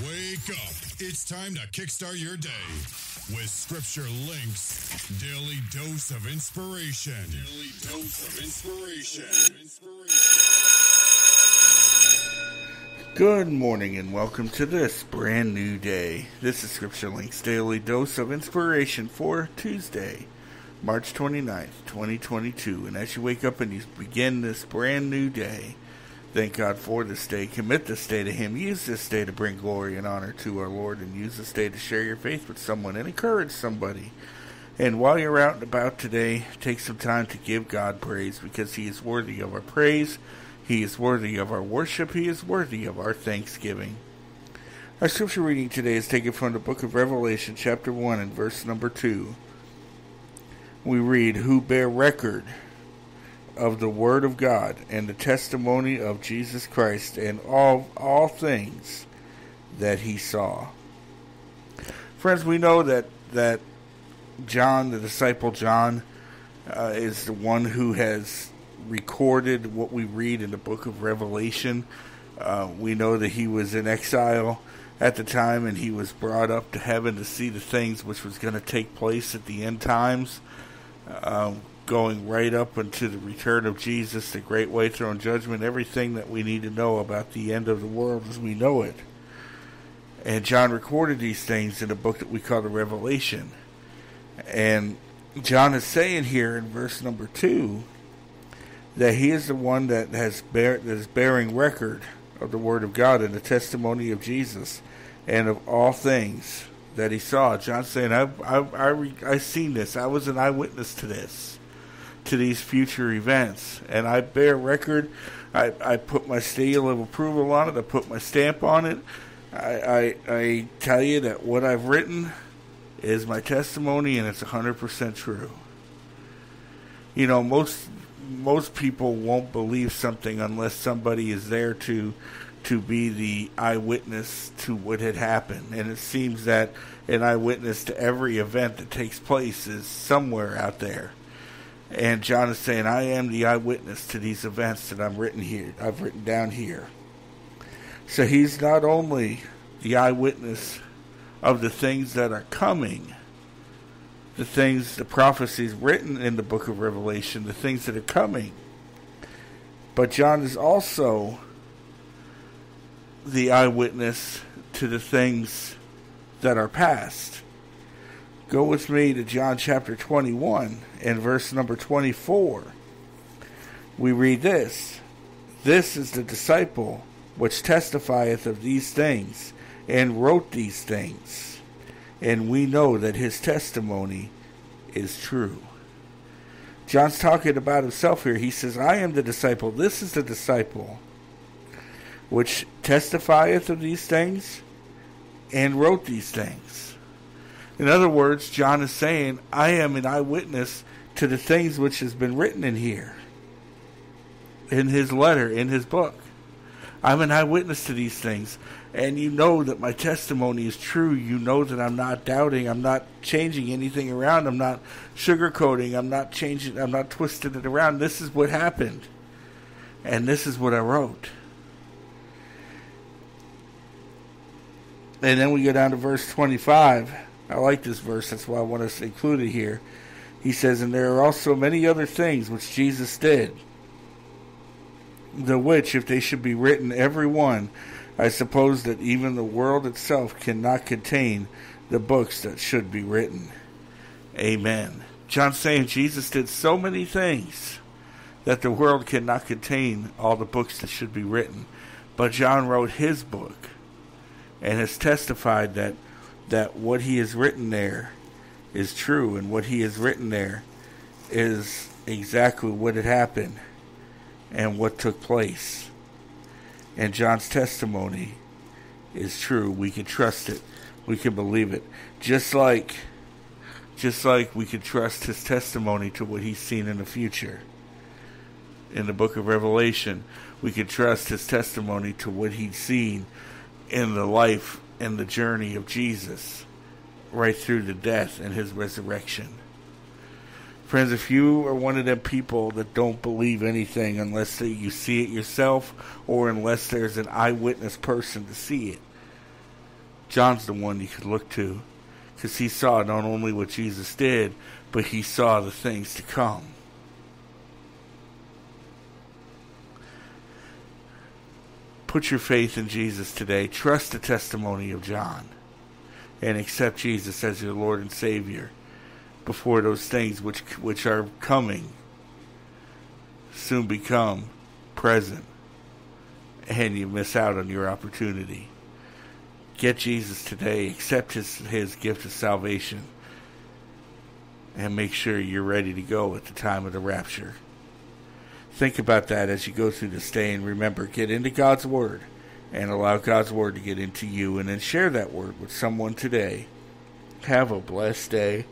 Wake up. It's time to kickstart your day with Scripture Links Daily Dose of Inspiration. Daily Dose of Inspiration. Good morning and welcome to this brand new day. This is Scripture Links Daily Dose of Inspiration for Tuesday, March 29th, 2022. And as you wake up and you begin this brand new day, Thank God for this day. Commit this day to Him. Use this day to bring glory and honor to our Lord, and use this day to share your faith with someone and encourage somebody. And while you're out and about today, take some time to give God praise because He is worthy of our praise. He is worthy of our worship. He is worthy of our thanksgiving. Our scripture reading today is taken from the book of Revelation, chapter 1, and verse number 2. We read, Who bear record of the Word of God and the testimony of Jesus Christ and all, all things that he saw. Friends, we know that, that John, the disciple John, uh, is the one who has recorded what we read in the book of Revelation. Uh, we know that he was in exile at the time and he was brought up to heaven to see the things which was going to take place at the end times. Uh, going right up into the return of Jesus, the great white throne judgment, everything that we need to know about the end of the world as we know it. And John recorded these things in a book that we call the Revelation. And John is saying here in verse number two that he is the one that has bear, that is bearing record of the word of God and the testimony of Jesus and of all things that he saw. John saying, I I I I seen this. I was an eyewitness to this to these future events. And I bear record. I, I put my seal of approval on it. I put my stamp on it. I, I, I tell you that what I've written is my testimony, and it's 100% true. You know, most most people won't believe something unless somebody is there to to be the eyewitness to what had happened. And it seems that an eyewitness to every event that takes place is somewhere out there. And John is saying, I am the eyewitness to these events that I'm written here. I've written down here. So he's not only the eyewitness of the things that are coming, the things, the prophecies written in the book of Revelation, the things that are coming, but John is also the eyewitness to the things that are past. Go with me to John chapter 21 and verse number 24. We read this This is the disciple which testifieth of these things, and wrote these things. And we know that his testimony is true. John's talking about himself here. He says, I am the disciple. This is the disciple which testifieth of these things and wrote these things. In other words, John is saying, I am an eyewitness to the things which has been written in here, in his letter, in his book. I'm an eyewitness to these things. And you know that my testimony is true. You know that I'm not doubting. I'm not changing anything around. I'm not sugarcoating. I'm not changing. I'm not twisting it around. This is what happened. And this is what I wrote. And then we go down to verse 25. I like this verse. That's why I want to include it here. He says, And there are also many other things which Jesus did, the which, if they should be written every one, I suppose that even the world itself cannot contain the books that should be written. Amen. John saying Jesus did so many things that the world cannot contain all the books that should be written. But John wrote his book and has testified that that what he has written there is true and what he has written there is exactly what had happened and what took place. And John's testimony is true. We can trust it. We can believe it. Just like just like we can trust his testimony to what he's seen in the future. In the book of Revelation, we can trust his testimony to what he's seen in the life and the journey of Jesus right through the death and his resurrection. Friends, if you are one of them people that don't believe anything unless you see it yourself or unless there's an eyewitness person to see it, John's the one you could look to because he saw not only what Jesus did, but he saw the things to come. Put your faith in Jesus today. Trust the testimony of John and accept Jesus as your Lord and Savior before those things which which are coming soon become present and you miss out on your opportunity. Get Jesus today, accept his his gift of salvation and make sure you're ready to go at the time of the rapture. Think about that as you go through this day and remember get into God's word and allow God's Word to get into you and then share that Word with someone today. Have a blessed day.